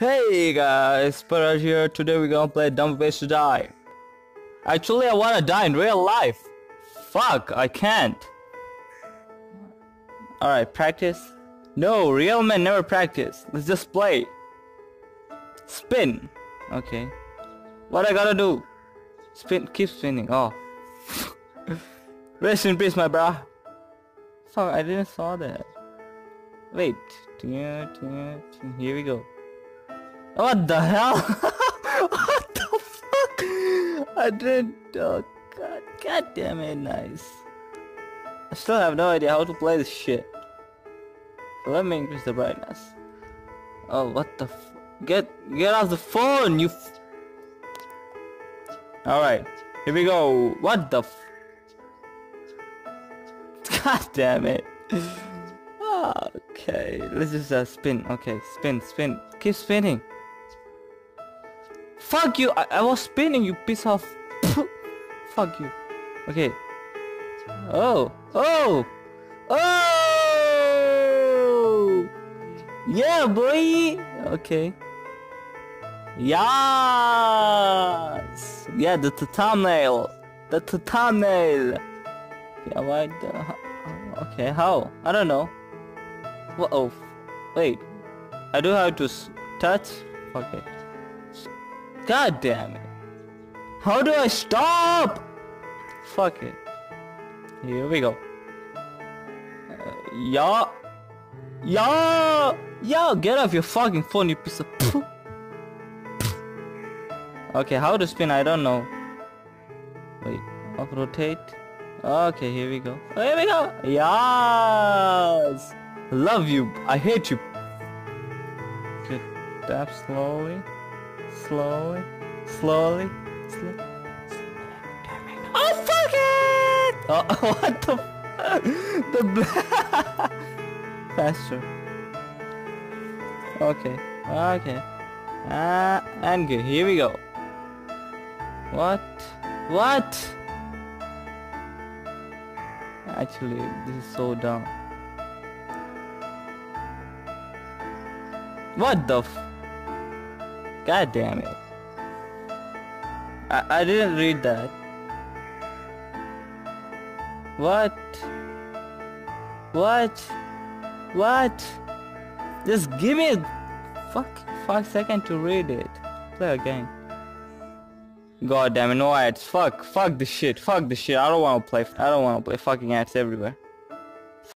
Hey guys, Paraj here. Today we're gonna play Dumb Ways to Die. Actually, I wanna die in real life. Fuck, I can't. Alright, practice. No, real men never practice. Let's just play. Spin. Okay. What I gotta do? Spin, keep spinning. Oh. Rest in peace, my bra. Fuck, I didn't saw that. Wait. Here we go. What the hell? what the fuck? I didn't. Oh god. God damn it. Nice. I still have no idea how to play this shit. So let me increase the brightness. Oh, what the Get, get off the phone, you Alright, here we go. What the f- God damn it. okay, let's just uh, spin. Okay, spin, spin. Keep spinning. Fuck you! I, I was spinning, you piece of... Fuck you. Okay. Oh! Oh! Oh! Yeah, boy! Okay. Yes! Yeah, the, thumbnail! The, thumbnail! Yeah, why the... Okay, how? I don't know. What? Oh, wait. I do have to touch? It. God damn it. How do I stop? Fuck it. Here we go. Uh. Yo! Yeah, get off your fucking phone, you piece of poo. Okay, how to spin, I don't know. Wait, up rotate. Okay, here we go. Oh, here we go. Yes. Love you. I hate you. Good. Tap slowly. Slowly. Slowly. Slowly. Oh, fuck it! Oh, what the The. Faster. Okay. Okay. Ah, and good. Here we go. What? What? Actually, this is so dumb. What the f- God damn it. I, I didn't read that. What? What? What? Just give me a fuck five seconds to read it. Play again. God damn it, no ads. Fuck, fuck the shit. Fuck the shit. I don't wanna play. I don't wanna play fucking ads everywhere.